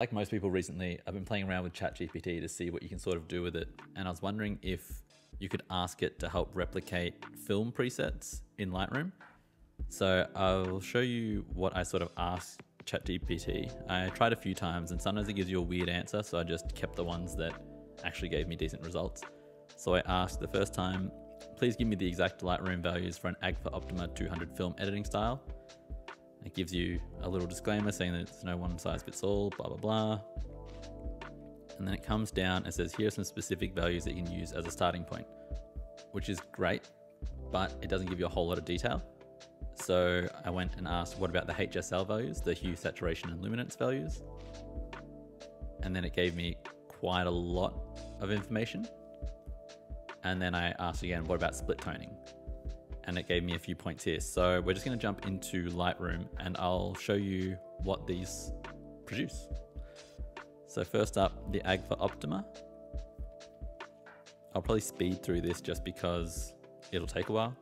Like most people recently, I've been playing around with ChatGPT to see what you can sort of do with it. And I was wondering if you could ask it to help replicate film presets in Lightroom. So I'll show you what I sort of asked ChatGPT. I tried a few times and sometimes it gives you a weird answer. So I just kept the ones that actually gave me decent results. So I asked the first time, please give me the exact Lightroom values for an Agfa Optima 200 film editing style. It gives you a little disclaimer saying that it's no one size fits all, blah, blah, blah. And then it comes down and says, here are some specific values that you can use as a starting point, which is great, but it doesn't give you a whole lot of detail. So I went and asked, what about the HSL values, the hue, saturation, and luminance values? And then it gave me quite a lot of information. And then I asked again, what about split toning? And it gave me a few points here. So we're just going to jump into Lightroom and I'll show you what these produce. So first up, the Agfa Optima. I'll probably speed through this just because it'll take a while.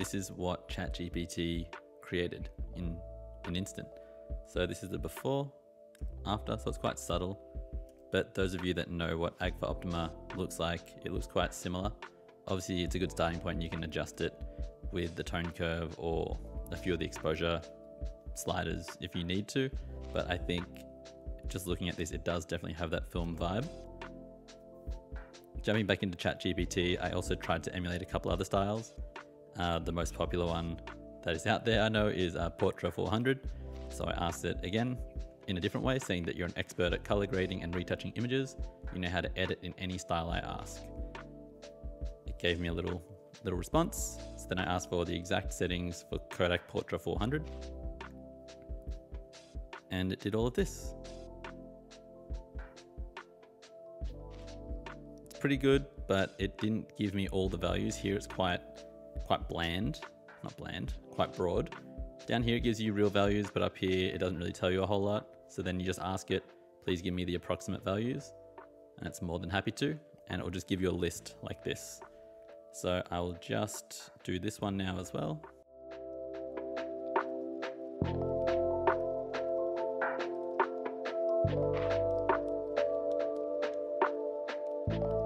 This is what ChatGPT created in an instant. So this is the before, after, so it's quite subtle. But those of you that know what Agfa Optima looks like, it looks quite similar. Obviously it's a good starting point. You can adjust it with the tone curve or a few of the exposure sliders if you need to. But I think just looking at this, it does definitely have that film vibe. Jumping back into ChatGPT, I also tried to emulate a couple other styles. Uh, the most popular one that is out there I know is uh, Portra 400. So I asked it again in a different way, saying that you're an expert at color grading and retouching images. You know how to edit in any style I ask. It gave me a little little response. So then I asked for the exact settings for Kodak Portra 400. And it did all of this. It's pretty good, but it didn't give me all the values. Here it's quite quite bland, not bland, quite broad. Down here it gives you real values, but up here it doesn't really tell you a whole lot. So then you just ask it, please give me the approximate values, and it's more than happy to, and it will just give you a list like this. So I will just do this one now as well. So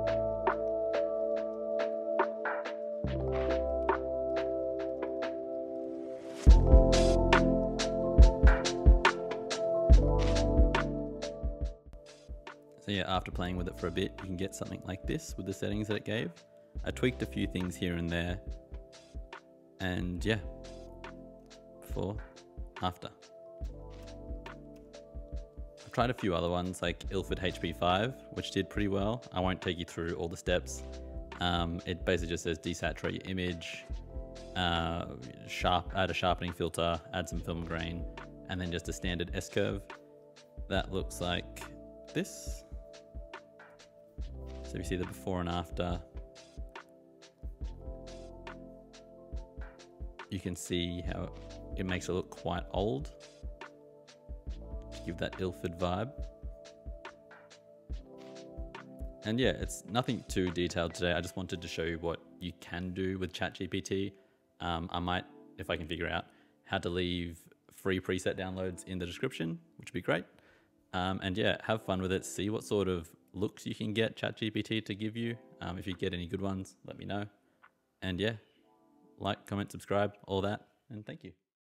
yeah, after playing with it for a bit, you can get something like this with the settings that it gave. I tweaked a few things here and there. And yeah, before, after. I've tried a few other ones like Ilford HP5, which did pretty well. I won't take you through all the steps. Um, it basically just says desaturate your image, uh, sharp, add a sharpening filter, add some film grain, and then just a standard S-curve. That looks like this. So you see the before and after. You can see how it makes it look quite old. Give that Ilford vibe. And yeah, it's nothing too detailed today. I just wanted to show you what you can do with ChatGPT. Um, I might, if I can figure out how to leave free preset downloads in the description, which would be great. Um, and yeah, have fun with it. See what sort of looks you can get ChatGPT to give you. Um, if you get any good ones, let me know. And yeah, like, comment, subscribe, all that. And thank you.